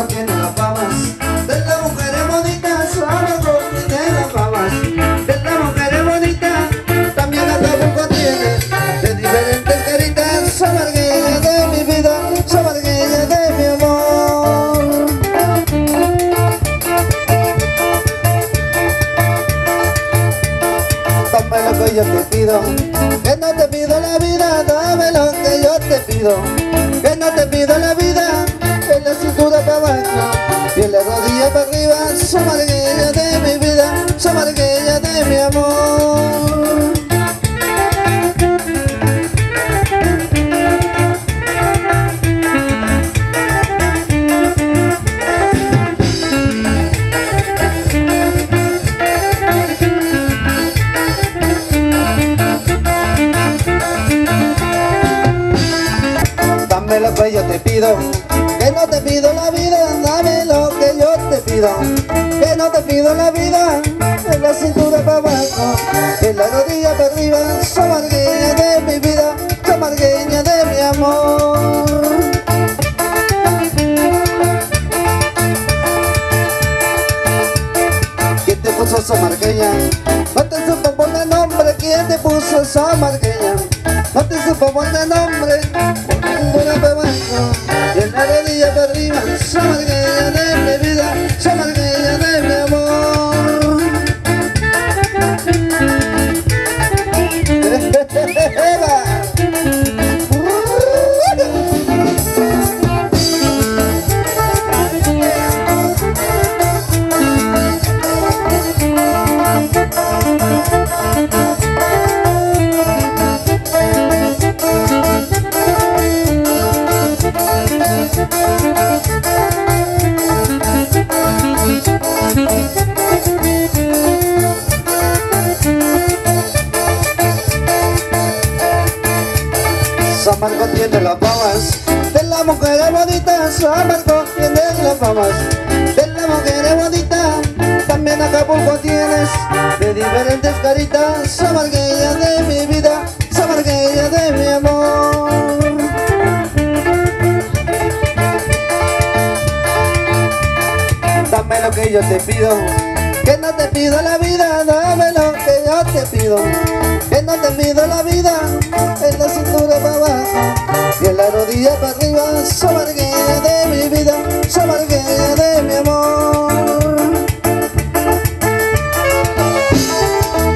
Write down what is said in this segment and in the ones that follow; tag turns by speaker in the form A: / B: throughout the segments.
A: Marcos tiene las famas de las mujeres bonitas, Marcos tiene las famas de las mujeres bonitas, también tiene. De diferentes caritas, San Margueña de mi vida, San Margueña de mi amor. Dame lo que yo te pido, que no te pido la vida, dame lo que yo te pido, que no te pido la vida, cintura para abajo y en la rodilla para arriba, margueña de mi vida, margueña de mi amor. No te pido la vida, dame lo que yo te pido, que no te pido la vida, en la cintura para abajo y en la rodilla para arriba, soy margueña de mi vida, soy margueña de mi amor.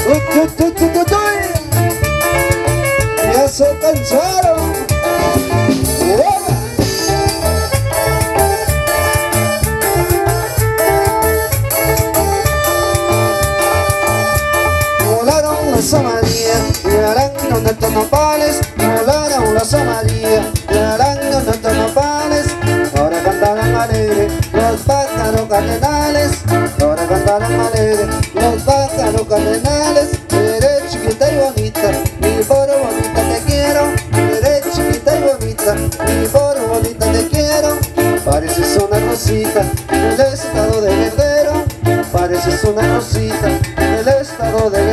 A: Uy, uy, uy, nopales Volaron las amarillas y harán nuestros nopales Ahora cantarán alegre los pájaros cardenales. Ahora cantarán alegre los pájaros cardenales. Eres chiquita y bonita, mi poro bonita te quiero. Eres chiquita y bonita, mi poro bonita te quiero. Pareces una rosita del estado de Guerrero. Pareces una rosita del estado de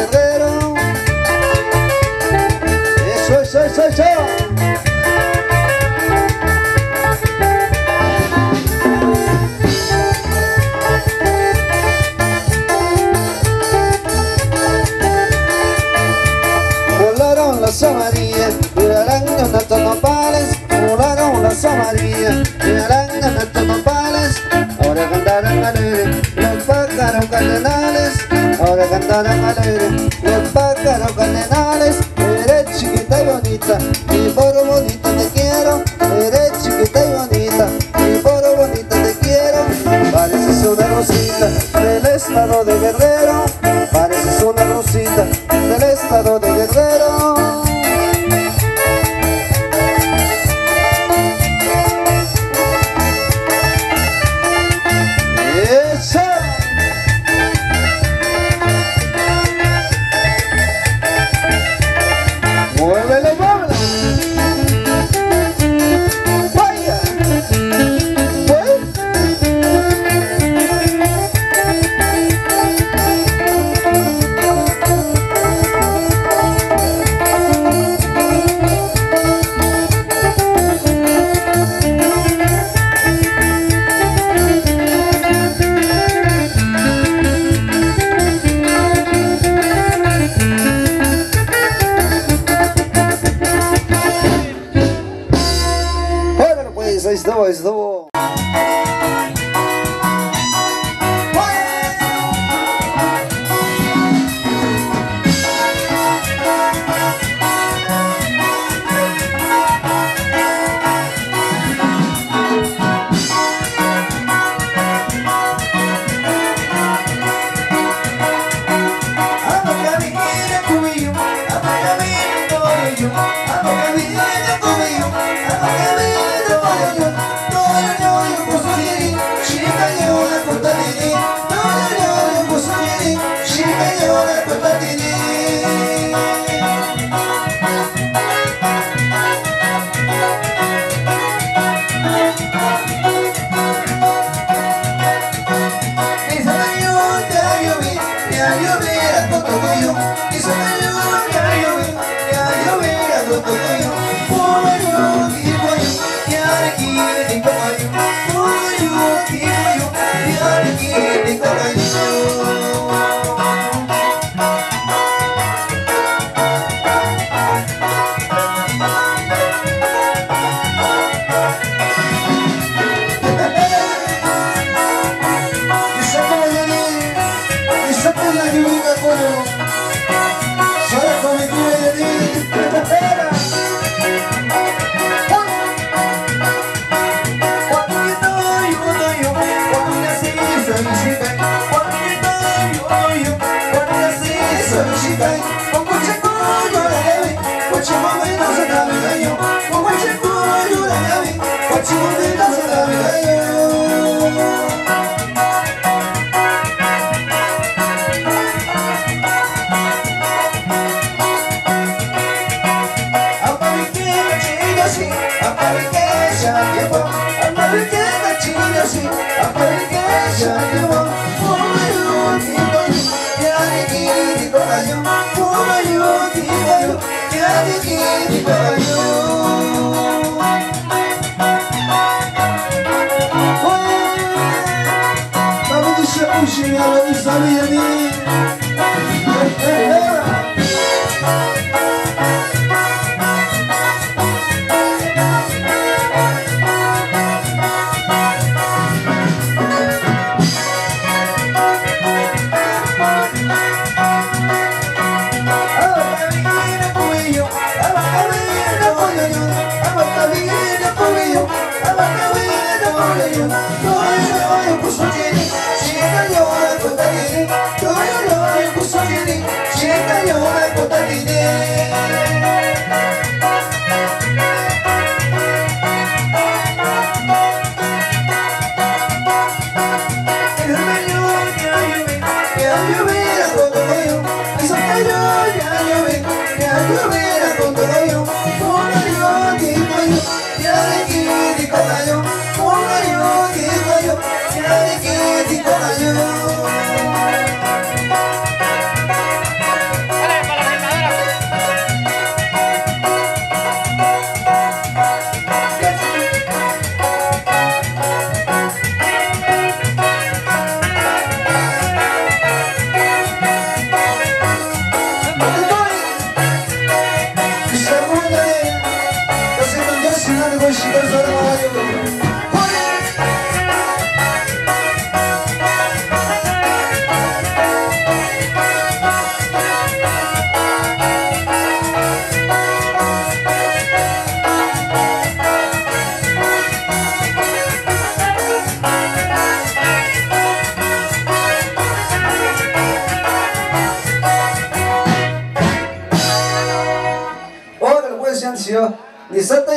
A: Ahora cantarán alegre los pájaros cardenales Eres chiquita y bonita, mi poro Sí, yo ni soto.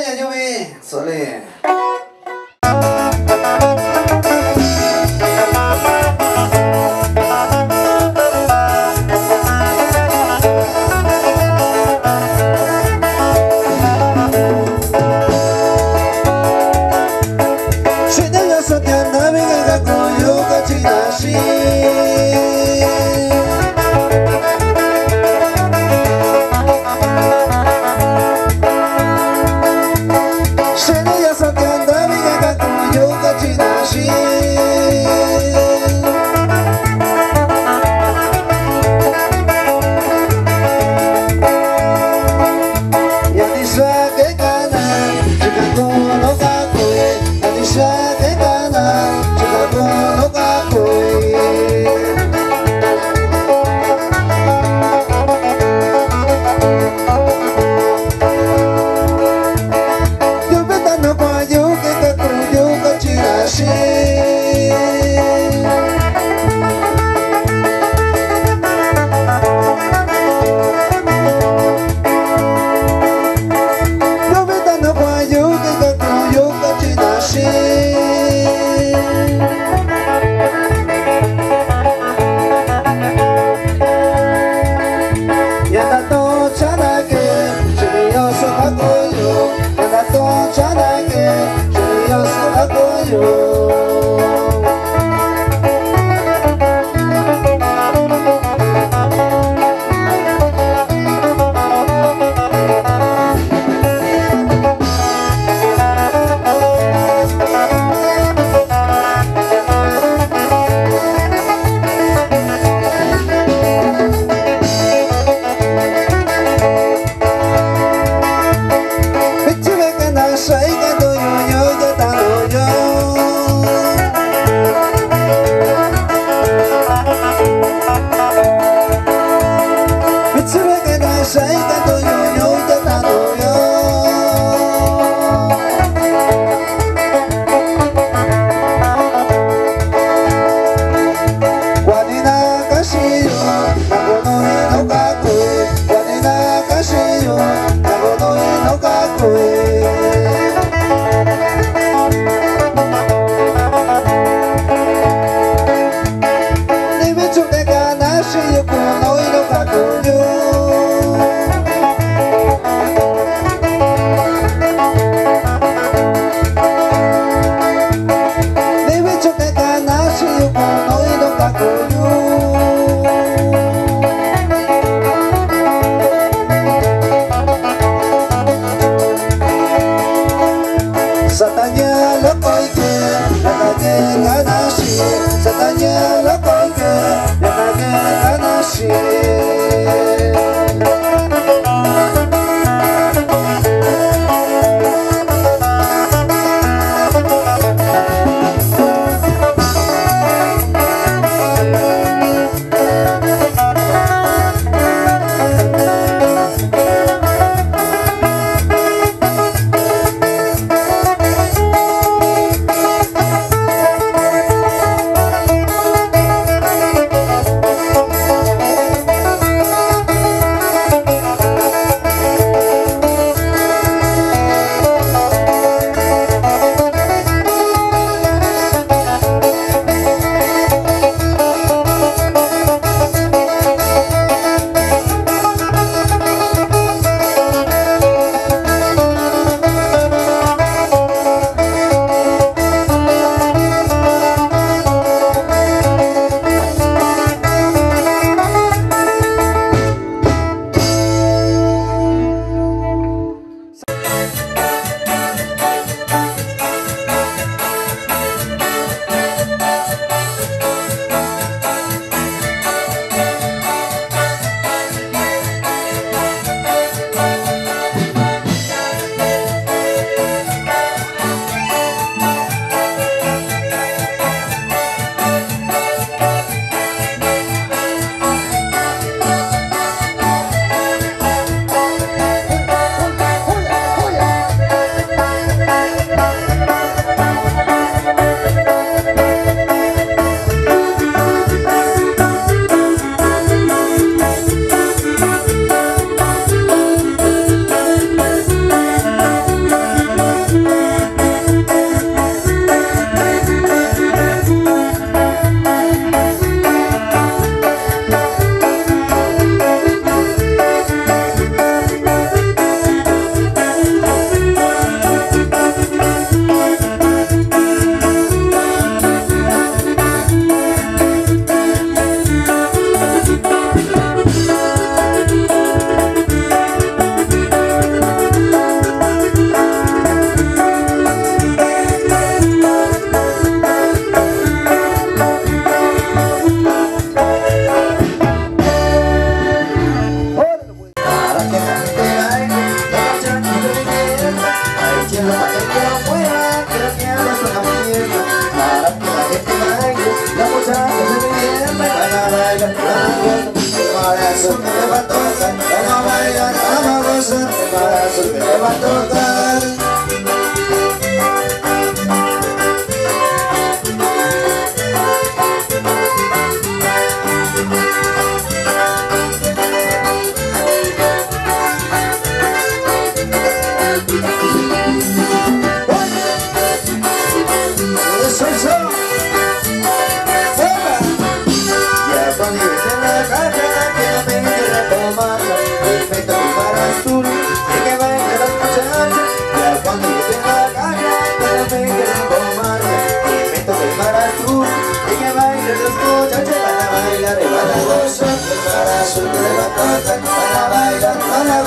B: Salvador.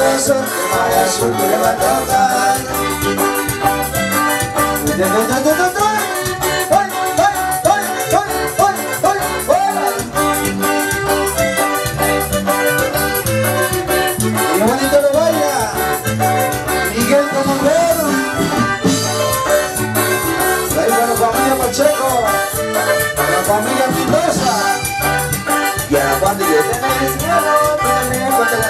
B: mala suerte,
A: mala suerte le va a tocar. Y lo baila Miguel Comandero. Ahí la familia Pacheco, la familia Pitosa. Y a la cuando yo te me enseñaron, pero me cuando la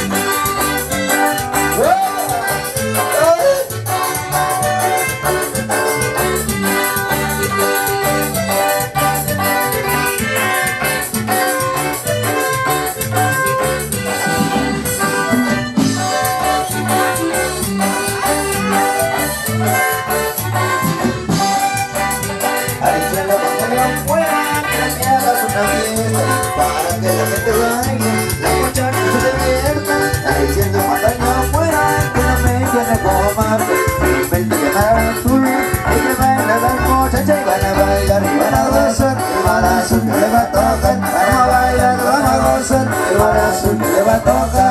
A: toca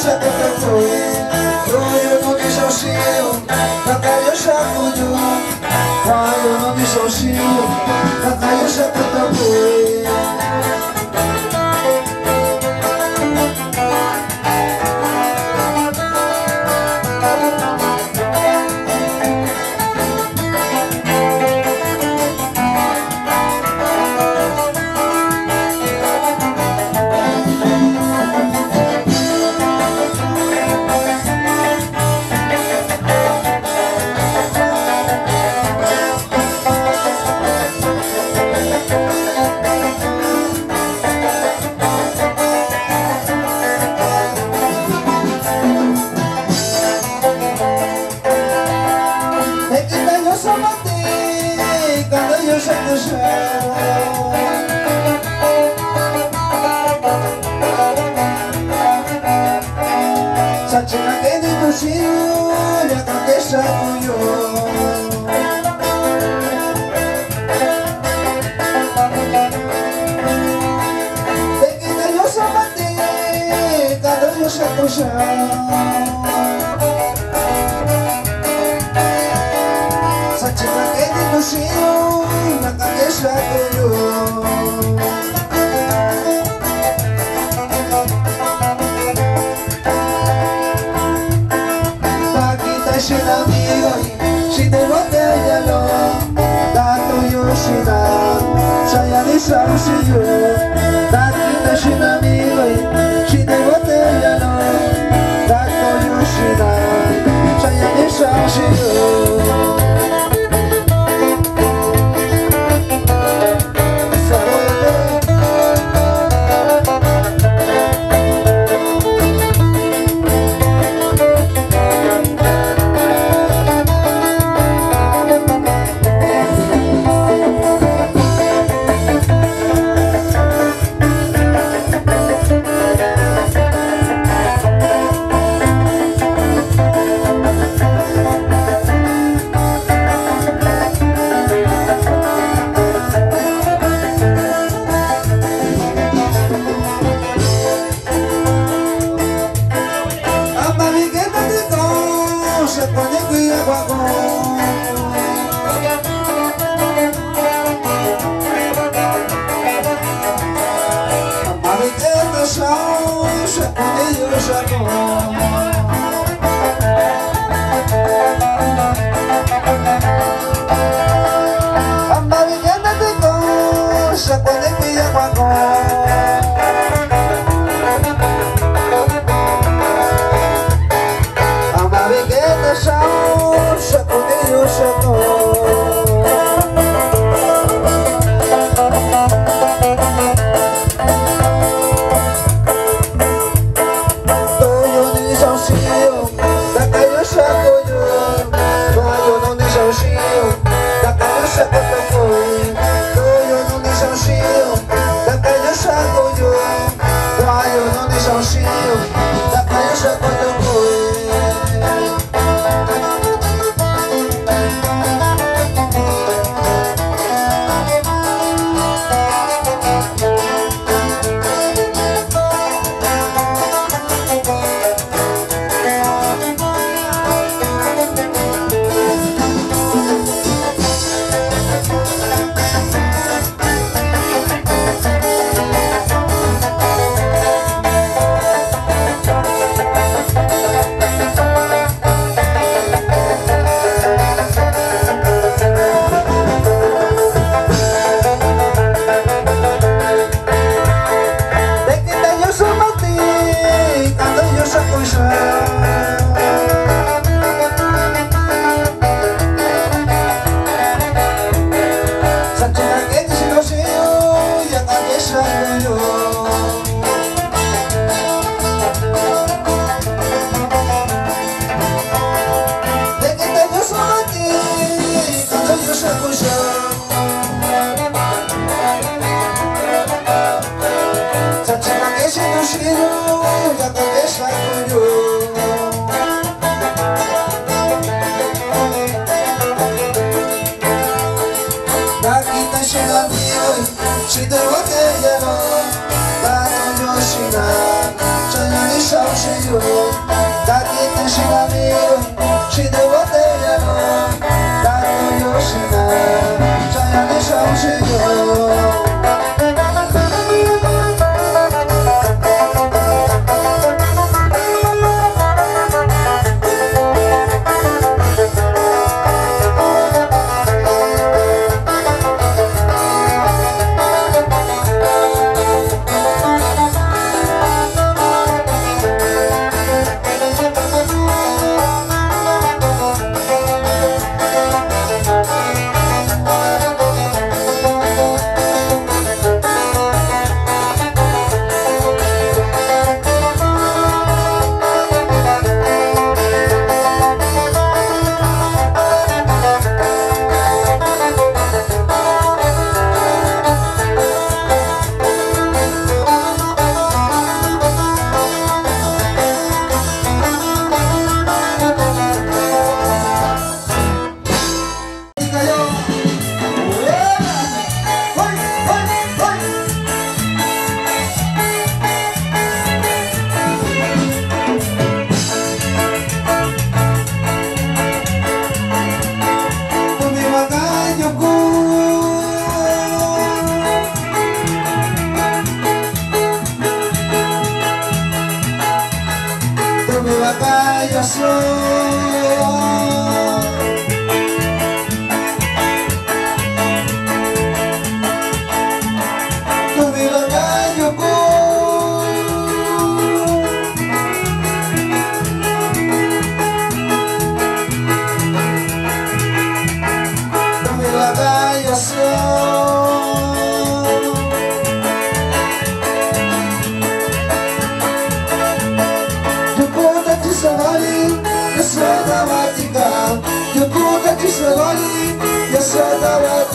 A: τελειώσα κάθε πρωί Το ήρεμο της οσίου θα τελειώσα κοντού Το ήρεμο της οσίου θα τελειώσα κάθε πρωί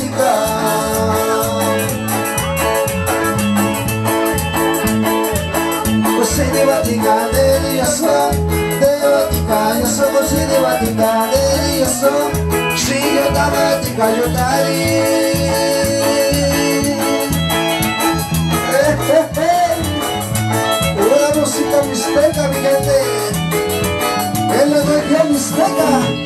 A: dica Você deu a dica dele a sua Deu a dica eu sou Você deu a música me mi gente Ella es que me espega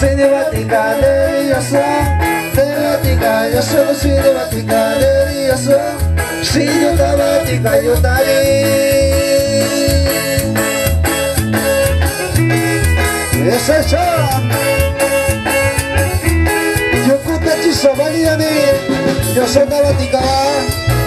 A: soy de Vatica, de de Vatica, yo soy de de. Si yo yo es ya. Yo kuta chiso validani Yo soy ¡Hola!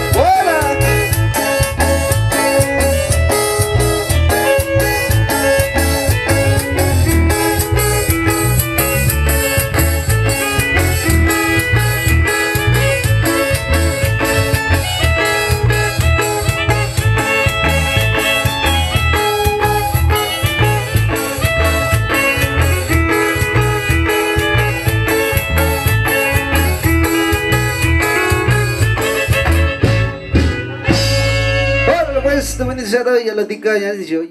A: Ya lo tica, ya ya